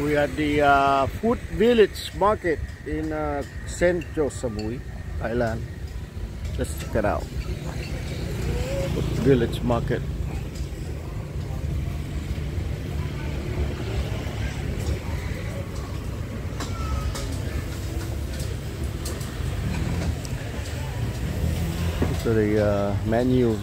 We are at the uh, Food Village Market in uh, Central Samui, Thailand. Let's check it out. Food Village Market. So the uh, menus.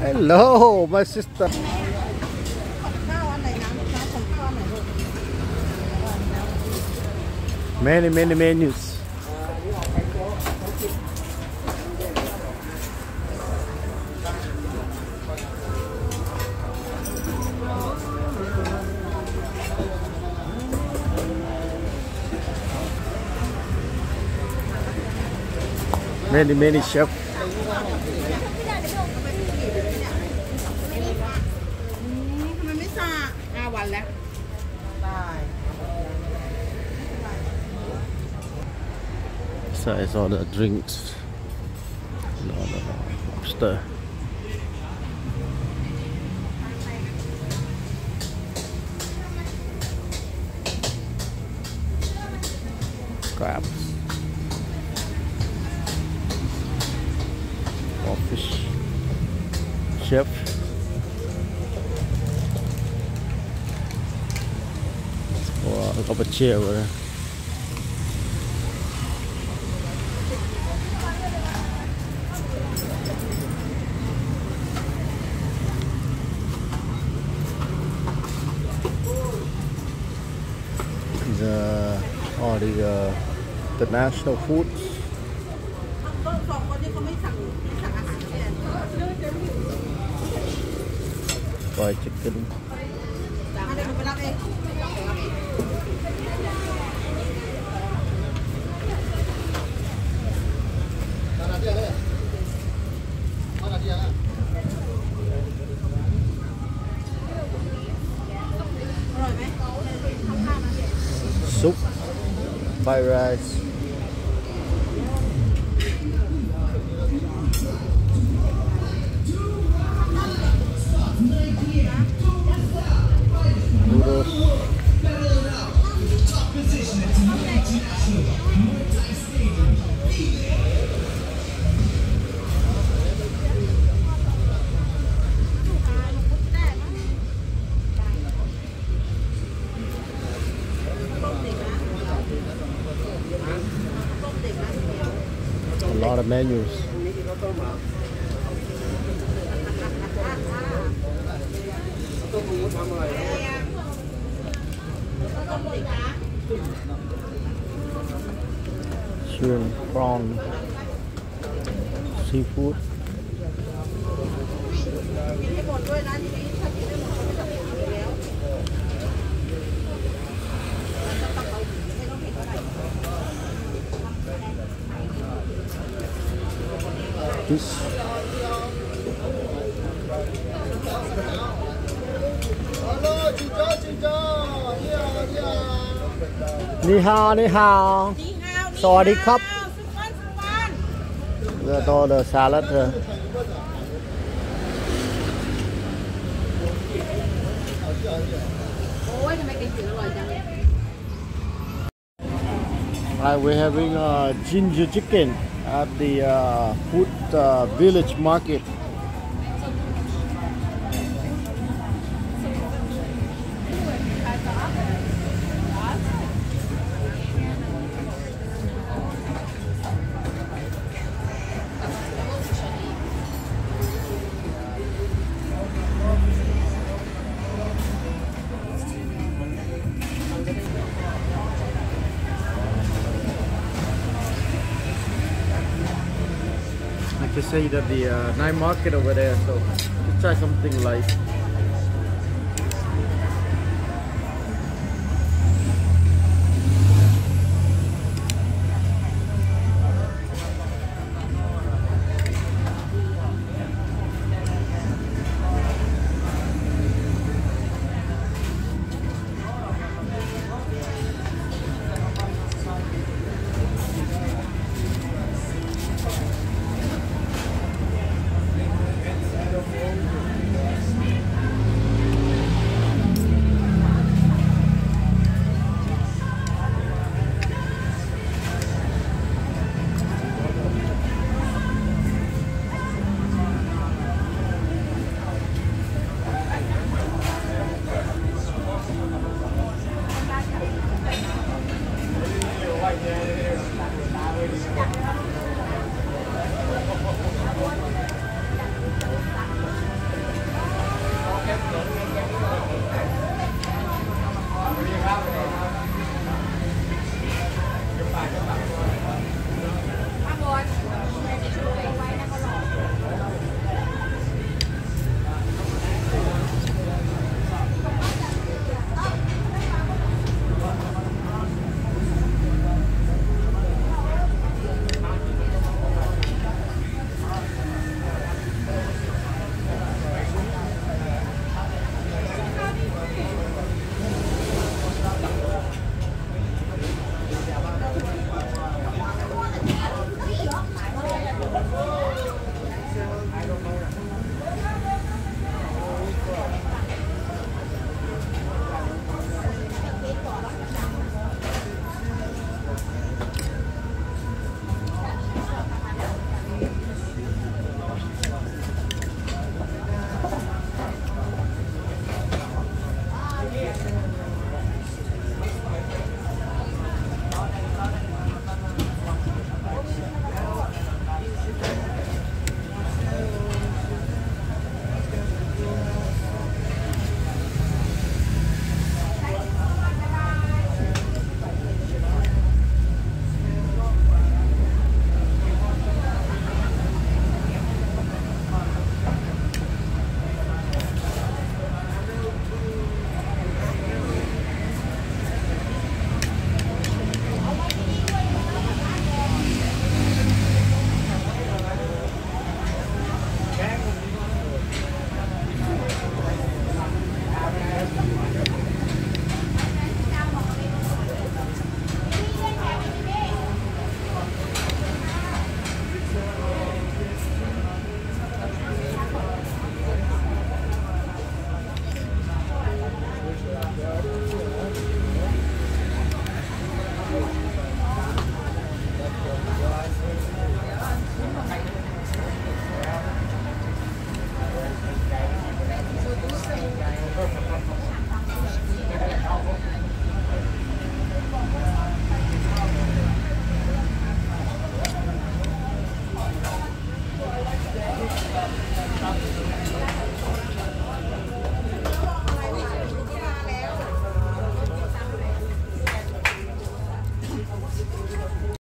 Hello, my sister. Many, many menus. Many, many chefs. So it's all the drinks. No, no, no. Lobster. Crabs. Or fish. Chef. Wow, bạch chiều rồi. These the uh, the national foods. ก็สองคนนี้เขาไม่สั่งไม่สั่งอาหารแทน Fried chicken. อ่ะเดี๋ยวหนูไปรับเองอ Fried rice. menus. Shrimp, prawn, seafood. tous. Ni hao, ni hao. Sorry đi khóc. Giờ to the salad rồi. Right, we're having uh, ginger chicken. At the uh, food uh, village market. Say that the uh, night market over there, so let's try something like happening.